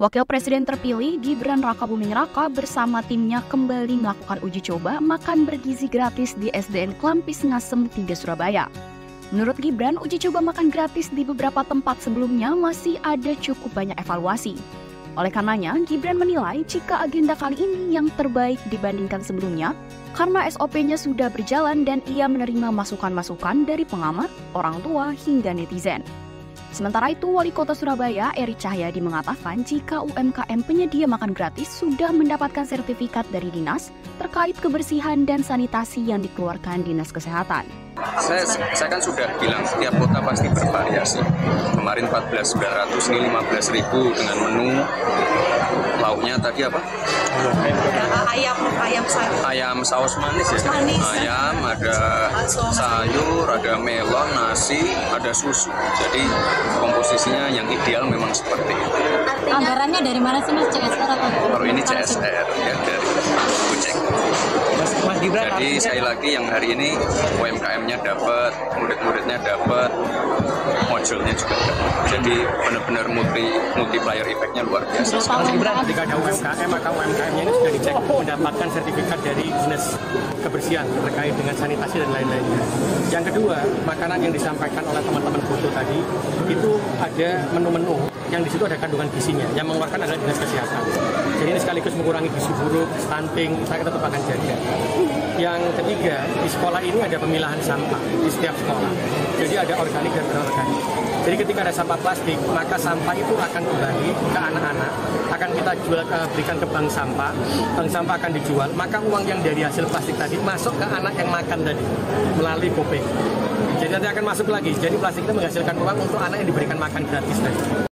Wakil Presiden terpilih Gibran Raka Buming Raka bersama timnya kembali melakukan uji coba makan bergizi gratis di SDN Klampis Ngasem 3 Surabaya. Menurut Gibran, uji coba makan gratis di beberapa tempat sebelumnya masih ada cukup banyak evaluasi. Oleh karenanya, Gibran menilai jika agenda kali ini yang terbaik dibandingkan sebelumnya karena SOP-nya sudah berjalan dan ia menerima masukan-masukan dari pengamat, orang tua, hingga netizen. Sementara itu, Wali Kota Surabaya, Eri Cahyadi mengatakan jika UMKM penyedia makan gratis sudah mendapatkan sertifikat dari dinas terkait kebersihan dan sanitasi yang dikeluarkan Dinas Kesehatan. Saya, saya kan sudah bilang setiap kota pasti bervariasi. Kemarin 14.900 ini 15.000 dengan menu lauknya tadi apa? ayam ayam sayur Ayam saus manis ya. Manis. Ayam, ada sayur, ada melon, nasi, ada susu. Jadi komposisinya yang ideal memang seperti itu. Anggarannya dari mana sih Mas CSR atau? Kalau ini CSR ya dari Gibran Jadi sekali lagi yang hari ini UMKM-nya dapat, murid-muridnya dapat, modulnya juga dapat. Jadi benar-benar multi multiplier effect-nya luar biasa. Mas Gibran ketika ada UMKM maka UMKM-nya ini sudah dicek mendapatkan sertifikat dari dinas kebersihan terkait dengan sanitasi dan lain-lainnya. Yang kedua, makanan yang disampaikan oleh teman-teman foto tadi itu ada menu-menu yang di situ ada kandungan gizinya yang mengeluarkan adalah dinas kesehatan. Jadi ini sekaligus mengurangi gizi buruk, stunting, saya tetap akan jaga. Yang ketiga, di sekolah ini ada pemilahan sampah di setiap sekolah. Jadi ada organik dan anorganik. Jadi ketika ada sampah plastik, maka sampah itu akan kembali ke anak-anak, akan kita jual eh, berikan ke bank sampah, bank sampah akan dijual, maka uang yang dari hasil plastik tadi masuk ke anak yang makan tadi melalui GoPay. Jadi nanti akan masuk lagi. Jadi plastik itu menghasilkan uang untuk anak yang diberikan makan gratis tadi.